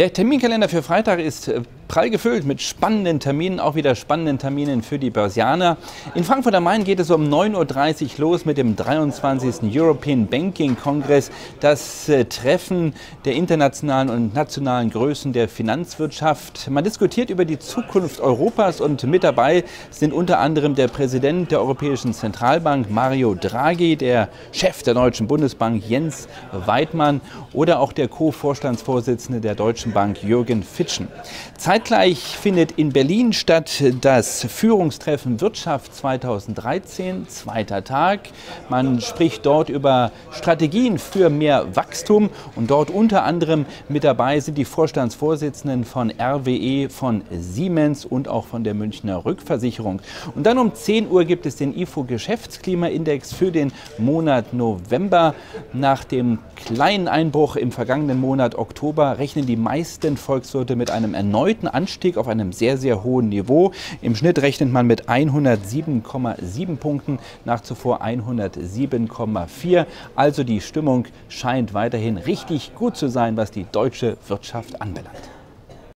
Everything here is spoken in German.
Der Terminkalender für Freitag ist äh, prall gefüllt mit spannenden Terminen, auch wieder spannenden Terminen für die Börsianer. In Frankfurt am Main geht es um 9.30 Uhr los mit dem 23. European Banking Congress, das äh, Treffen der internationalen und nationalen Größen der Finanzwirtschaft. Man diskutiert über die Zukunft Europas und mit dabei sind unter anderem der Präsident der Europäischen Zentralbank Mario Draghi, der Chef der Deutschen Bundesbank Jens Weidmann oder auch der Co-Vorstandsvorsitzende der Deutschen Bank Jürgen Fitschen. Zeit Zeitgleich findet in Berlin statt das Führungstreffen Wirtschaft 2013, zweiter Tag. Man spricht dort über Strategien für mehr Wachstum und dort unter anderem mit dabei sind die Vorstandsvorsitzenden von RWE, von Siemens und auch von der Münchner Rückversicherung. Und dann um 10 Uhr gibt es den IFO Geschäftsklimaindex für den Monat November. Nach dem kleinen Einbruch im vergangenen Monat Oktober rechnen die meisten Volkswirte mit einem erneuten Anstieg auf einem sehr, sehr hohen Niveau. Im Schnitt rechnet man mit 107,7 Punkten, nach zuvor 107,4. Also die Stimmung scheint weiterhin richtig gut zu sein, was die deutsche Wirtschaft anbelangt.